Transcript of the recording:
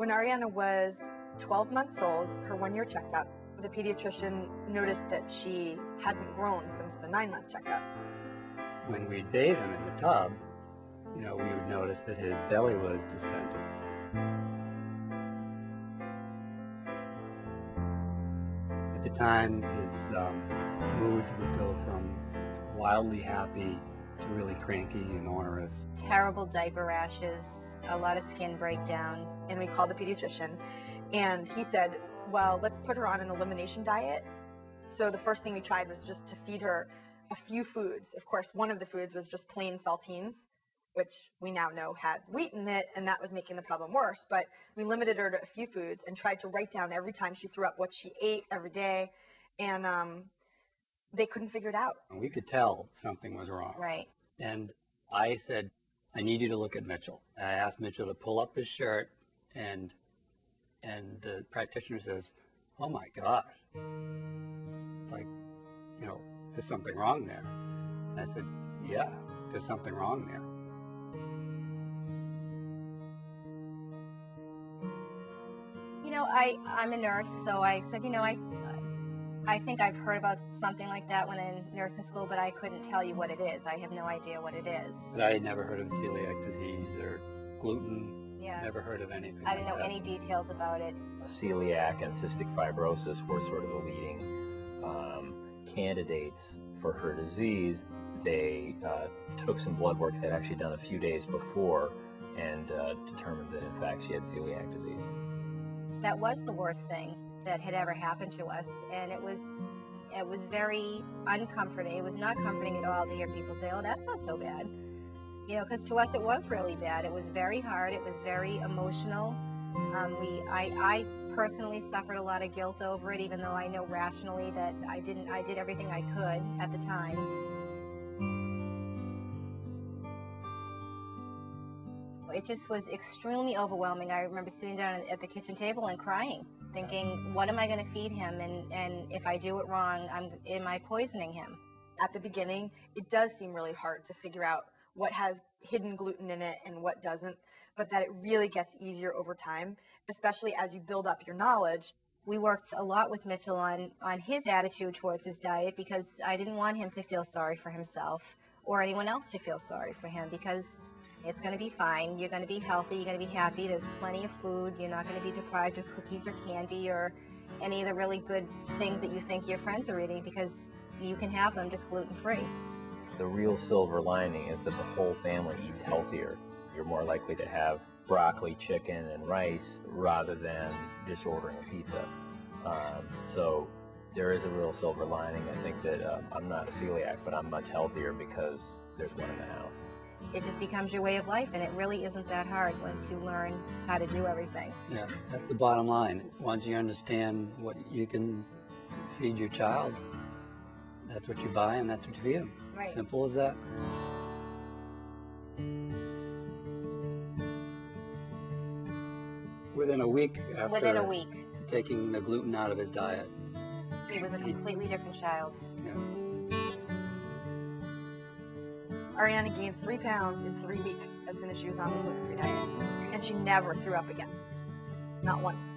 When Ariana was 12 months old, her one year checkup, the pediatrician noticed that she hadn't grown since the nine month checkup. When we'd bathe him in the tub, you know, we would notice that his belly was distended. At the time, his um, moods would go from wildly happy really cranky and onerous. Terrible diaper rashes, a lot of skin breakdown. And we called the pediatrician, and he said, Well, let's put her on an elimination diet. So the first thing we tried was just to feed her a few foods. Of course, one of the foods was just plain saltines, which we now know had wheat in it, and that was making the problem worse. But we limited her to a few foods and tried to write down every time she threw up what she ate every day. And um, they couldn't figure it out. We could tell something was wrong. Right. And I said, I need you to look at Mitchell. I asked Mitchell to pull up his shirt, and and the practitioner says, "Oh my God, like, you know, there's something wrong there." And I said, "Yeah, there's something wrong there." You know, I I'm a nurse, so I said, you know, I I think I've heard about something like that when in nursing school, but I couldn't tell you what it is. I have no idea what it is. But I had never heard of celiac disease or gluten. Yeah. Never heard of anything. I didn't like know that. any details about it. Celiac and cystic fibrosis were sort of the leading um, candidates for her disease. They uh, took some blood work they'd actually done a few days before and uh, determined that in fact she had celiac disease. That was the worst thing that had ever happened to us, and it was it was very uncomforting. It was not comforting at all to hear people say, "Oh, that's not so bad," you know, because to us it was really bad. It was very hard. It was very emotional. Um, we, I, I personally suffered a lot of guilt over it, even though I know rationally that I didn't. I did everything I could at the time. It just was extremely overwhelming. I remember sitting down at the kitchen table and crying, thinking, "What am I going to feed him? And and if I do it wrong, I'm am I poisoning him?" At the beginning, it does seem really hard to figure out what has hidden gluten in it and what doesn't, but that it really gets easier over time, especially as you build up your knowledge. We worked a lot with Mitchell on on his attitude towards his diet because I didn't want him to feel sorry for himself or anyone else to feel sorry for him because it's going to be fine. You're going to be healthy. You're going to be happy. There's plenty of food. You're not going to be deprived of cookies or candy or any of the really good things that you think your friends are eating because you can have them just gluten free. The real silver lining is that the whole family eats healthier. You're more likely to have broccoli, chicken, and rice rather than just ordering a pizza. Um, so there is a real silver lining. I think that uh, I'm not a celiac, but I'm much healthier because there's one in the house. It just becomes your way of life, and it really isn't that hard once you learn how to do everything. Yeah, that's the bottom line. Once you understand what you can feed your child, that's what you buy and that's what you feed them. Right. Simple as that. Within a week after Within a week, taking the gluten out of his diet, he was a completely different child. you Ariana gained three pounds in three weeks as soon as she was on the gluten free diet, and she never threw up again. Not once.